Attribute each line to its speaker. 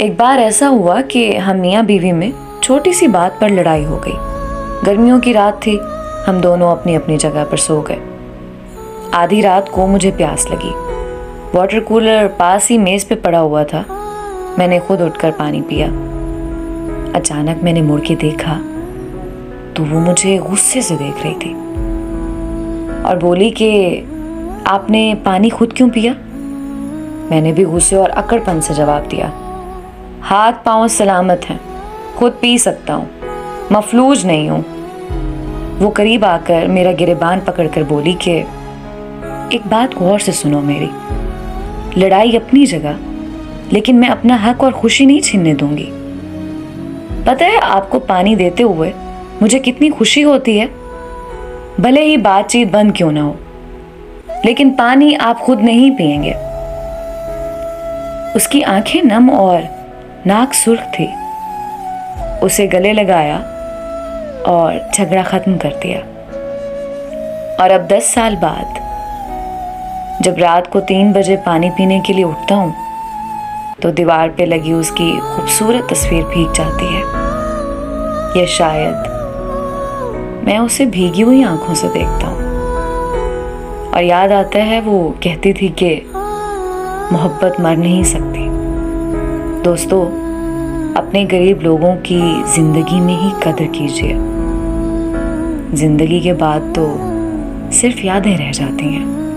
Speaker 1: एक बार ऐसा हुआ कि हम मियाँ बीवी में छोटी सी बात पर लड़ाई हो गई। गर्मियों की रात थी, हम दोनों अपनी अपनी जगह पर सो गए। आधी रात को मुझे प्यास लगी। वाटर कूलर पास ही मेज़ पे पड़ा हुआ था। मैंने खुद उठकर पानी पिया। अचानक मैंने मुड़ के देखा तो वो मुझे गुस्से से देख रही थी और बोली कि आपने पानी खुद क्यों पिया? मैंने भी गुस्से और अकड़पन से जवाब दिया। हाथ पाँव सलामत हैं, खुद पी सकता हूँ, मफलूज नहीं हूँ। वो करीब आकर मेरा गिरेबान पकड़कर बोली कि, एक बात गौर से सुनो मेरी, लड़ाई अपनी जगह, लेकिन मैं अपना हक और खुशी नहीं छीनने दूँगी। पता है आपको पानी देते हुए मुझे कितनी खुशी होती है? भले ही बातचीत बंद क्यों ना हो, लेकिन पानी आप खुद नहीं पिएँगे उसकी आँखें नम और नाक सुर्ख थी। उसे गले लगाया और झगड़ा खत्म कर दिया। और अब दस साल बाद, जब रात को तीन बजे पानी पीने के लिए उठता हूँ तो दीवार पे लगी उसकी खूबसूरत तस्वीर भीग जाती है। या शायद मैं उसे भीगी हुई आँखों से देखता हूँ। और याद आता है वो कहती थी कि मोहब्बत मर नहीं सकती। दोस्तों, अपने गरीब लोगों की ज़िंदगी में ही कदर कीजिए। ज़िंदगी के बाद तो सिर्फ़ यादें रह जाती हैं।